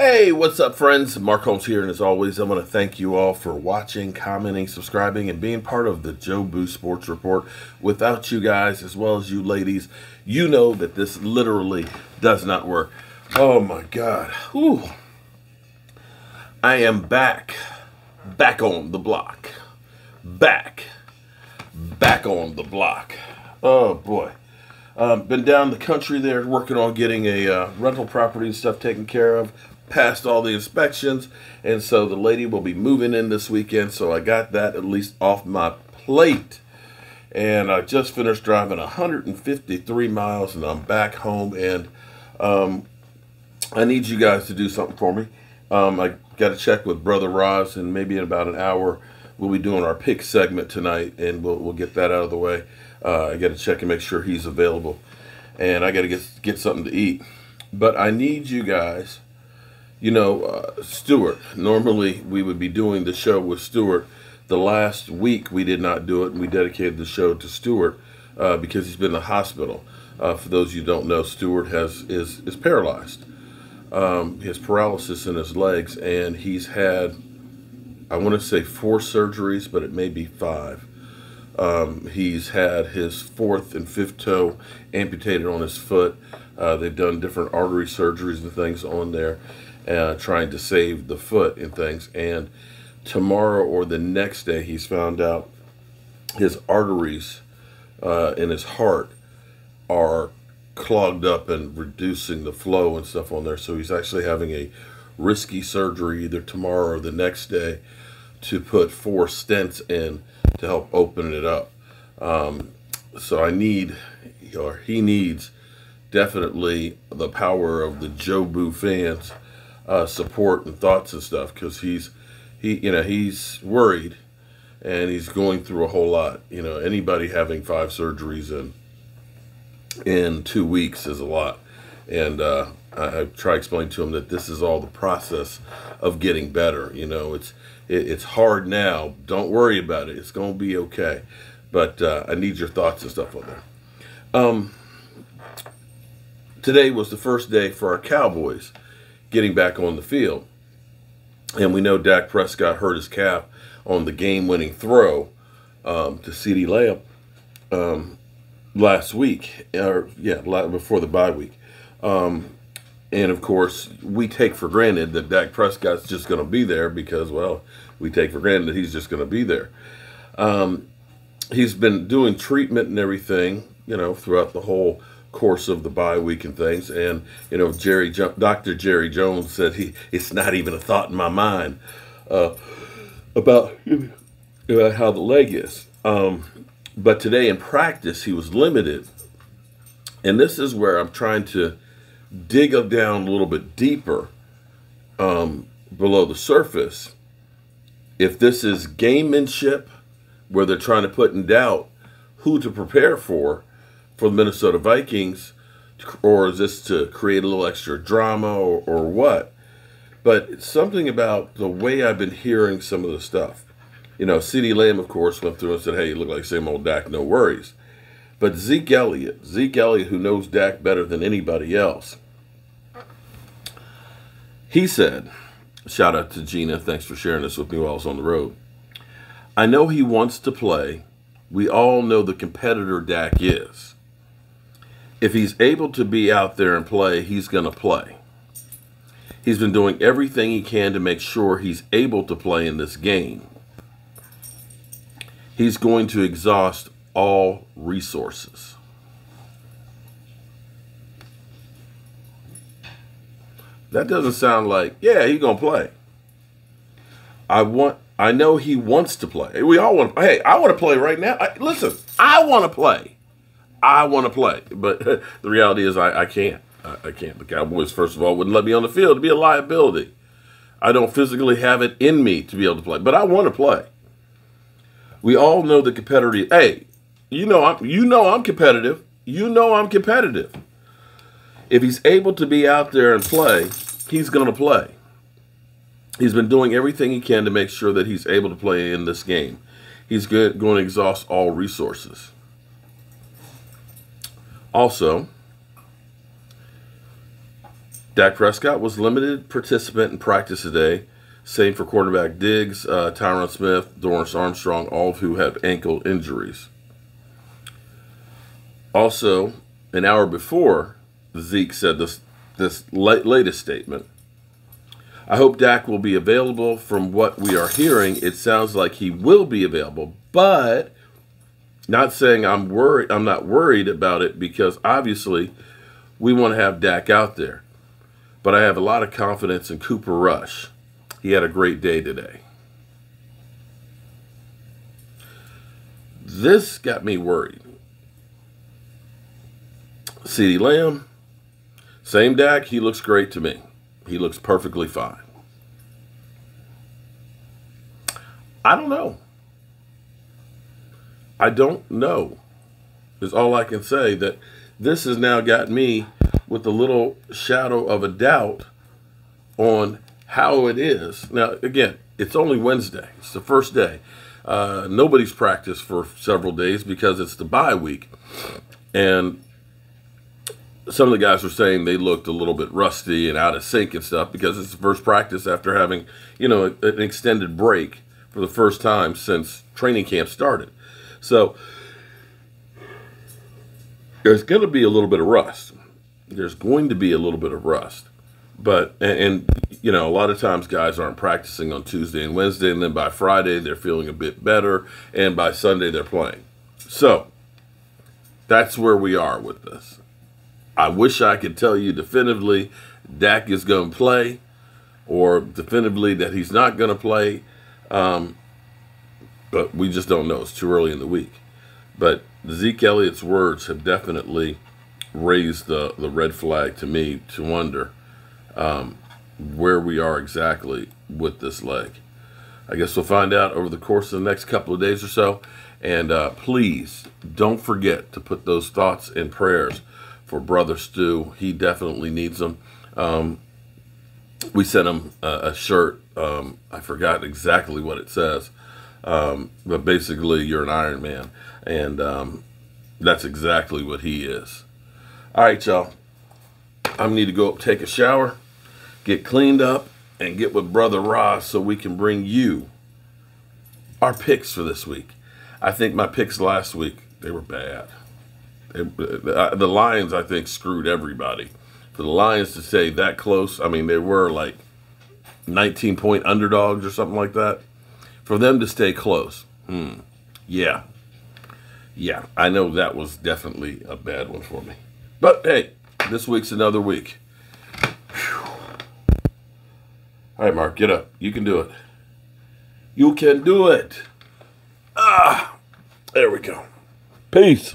Hey, what's up, friends? Mark Holmes here, and as always, I want to thank you all for watching, commenting, subscribing, and being part of the Jobu Sports Report. Without you guys, as well as you ladies, you know that this literally does not work. Oh my God. Whew. I am back. Back on the block. Back. Back on the block. Oh boy. Um, been down the country there working on getting a uh, rental property and stuff taken care of passed all the inspections, and so the lady will be moving in this weekend. So I got that at least off my plate. And I just finished driving 153 miles, and I'm back home. And um, I need you guys to do something for me. Um, I got to check with Brother Roz, and maybe in about an hour we'll be doing our pick segment tonight, and we'll we'll get that out of the way. Uh, I got to check and make sure he's available, and I got to get get something to eat. But I need you guys you know, uh, Stuart, normally we would be doing the show with Stuart. The last week we did not do it, and we dedicated the show to Stuart uh, because he's been in the hospital. Uh, for those you don't know, Stuart has is is paralyzed. Um, paralysis in his legs, and he's had, I want to say four surgeries, but it may be five. Um, he's had his fourth and fifth toe amputated on his foot. Uh, they've done different artery surgeries and things on there uh, trying to save the foot and things. And tomorrow or the next day, he's found out his arteries uh, in his heart are clogged up and reducing the flow and stuff on there. So he's actually having a risky surgery either tomorrow or the next day to put four stents in to help open it up. Um, so I need, or he needs, definitely the power of the Jobu fans uh, support and thoughts and stuff because he's he you know he's worried and he's going through a whole lot. You know, anybody having five surgeries in in two weeks is a lot, and uh, I, I try to explain to him that this is all the process of getting better. You know, it's it, it's hard now. Don't worry about it. It's going to be okay. But uh, I need your thoughts and stuff on there. Um, today was the first day for our Cowboys getting back on the field. And we know Dak Prescott hurt his calf on the game-winning throw um, to CeeDee Lamb um, last week, or yeah, before the bye week. Um, and of course, we take for granted that Dak Prescott's just going to be there because, well, we take for granted that he's just going to be there. Um, he's been doing treatment and everything, you know, throughout the whole course of the bye week and things. And you know, Jerry, Dr. Jerry Jones said he it's not even a thought in my mind uh, about how the leg is. Um, but today in practice, he was limited, and this is where I'm trying to dig down a little bit deeper um, below the surface. If this is gamemanship, where they're trying to put in doubt who to prepare for, for the Minnesota Vikings, or is this to create a little extra drama or, or what? But something about the way I've been hearing some of the stuff. You know, CeeDee Lamb, of course, went through and said, hey, you look like same old Dak, no worries. But Zeke Elliott, Zeke Elliott, who knows Dak better than anybody else, he said, shout out to Gina, thanks for sharing this with me while I was on the road. I know he wants to play. We all know the competitor Dak is if he's able to be out there and play, he's going to play. He's been doing everything he can to make sure he's able to play in this game. He's going to exhaust all resources. That doesn't sound like, yeah, he's going to play. I want I know he wants to play. We all want hey, I want to play right now. I, listen, I want to play. I want to play, but the reality is I, I can't. I, I, can't. The Cowboys, first of all, wouldn't let me on the field to be a liability. I don't physically have it in me to be able to play, but I want to play. We all know the competitive. Hey, you know I'm. You know I'm competitive. You know I'm competitive. If he's able to be out there and play, he's going to play. He's been doing everything he can to make sure that he's able to play in this game. He's going to exhaust all resources. Also, Dak Prescott was limited participant in practice today. Same for cornerback Diggs, uh, Tyron Smith, Dorance Armstrong, all of who have ankle injuries. Also, an hour before, Zeke said this this latest statement. I hope Dak will be available. From what we are hearing, it sounds like he will be available, but not saying I'm worried. I'm not worried about it because obviously we want to have Dak out there. But I have a lot of confidence in Cooper Rush. He had a great day today. This got me worried. CeeDee Lamb, same Dak, he looks great to me. He looks perfectly fine. I don't know. I don't know. Is all I can say that this has now got me with a little shadow of a doubt on how it is. Now, again, it's only Wednesday. It's the first day. Uh, nobody's practiced for several days because it's the bye week. And some of the guys were saying they looked a little bit rusty and out of sync and stuff because it's the first practice after having, you know, an extended break for the first time since training camp started. So there's going to be a little bit of rust. There's going to be a little bit of rust. But, and, and, you know, a lot of times guys aren't practicing on Tuesday and Wednesday, and then by Friday they're feeling a bit better, and by Sunday they're playing. So that's where we are with this. I wish I could tell you definitively Dak is going to play or definitively that he's not going to play. Um, but we just don't know. It's too early in the week. But Zeke Elliott's words have definitely raised the, the red flag to me to wonder um, where we are exactly with this leg. I guess we'll find out over the course of the next couple of days or so. And uh, please don't forget to put those thoughts and prayers for Brother Stu. He definitely needs them. Um, we sent him a, a shirt. Um, I forgot exactly what it says, um, but basically, you're an Iron Man, and um, that's exactly what he is. All right, y'all. I need to go up, take a shower, get cleaned up, and get with Brother Ross so we can bring you our picks for this week. I think my picks last week they were bad. Uh, the Lions, I think, screwed everybody. For the Lions to stay that close, I mean, they were like 19 point underdogs or something like that. For them to stay close, hmm, yeah. Yeah, I know that was definitely a bad one for me. But hey, this week's another week. Whew. All right, Mark, get up. You can do it. You can do it. Ah, there we go. Peace.